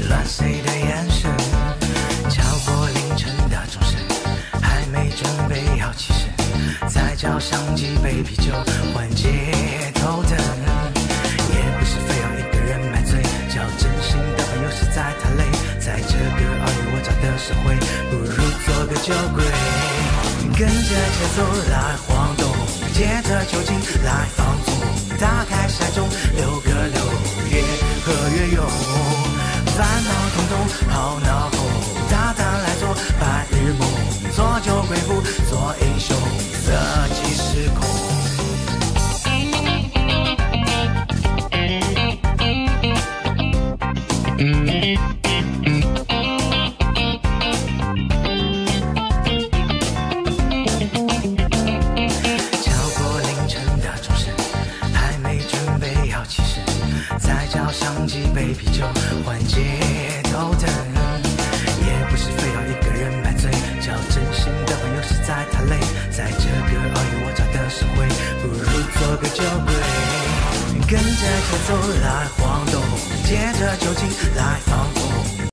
乱谁的眼神敲过凌晨的钟声还没准备好起身。再叫上几杯啤酒缓解头疼也不是非要一个人买醉交真心的朋友实在太累在这个尔虞我诈的社会不如做个酒鬼。跟着节奏来晃动接着酒精敲过凌晨的钟声还没准备要起身再叫上几杯啤酒缓解。头疼也不是非要一个人买醉叫真心的朋友实在太累在这个尔虞我诈的社会不如做个酒鬼。跟着节奏来晃动借着酒精来放纵，